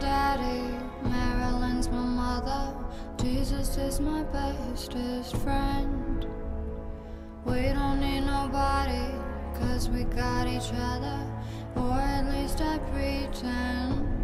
daddy, Marilyn's my mother, Jesus is my bestest friend. We don't need nobody, cause we got each other, or at least I pretend.